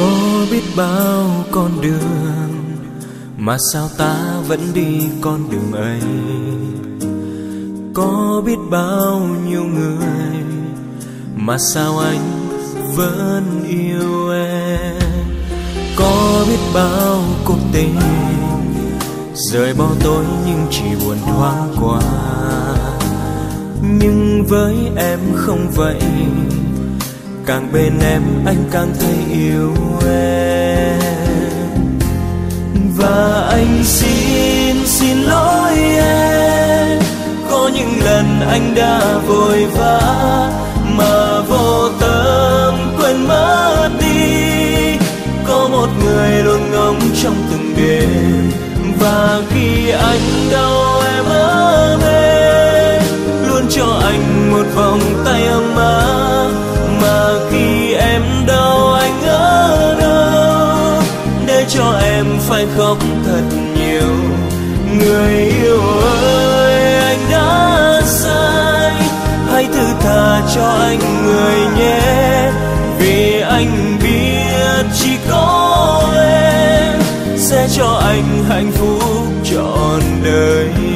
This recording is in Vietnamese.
có biết bao con đường mà sao ta vẫn đi con đường ấy? Có biết bao nhiêu người mà sao anh vẫn yêu em? Có biết bao cuộc tình rời bao tôi nhưng chỉ buồn thoáng qua nhưng với em không vậy càng bên em anh càng thấy yêu em. Và anh xin xin lỗi em. Có những lần anh đã vội vã mà vô tâm quên mất đi. Có một người luôn ngóng trong từng đêm. Và khi anh đau phải khóc thật nhiều. Người yêu ơi, anh đã sai. Hãy thứ tha cho anh người nhé. Vì anh biết chỉ có em sẽ cho anh hạnh phúc trọn đời.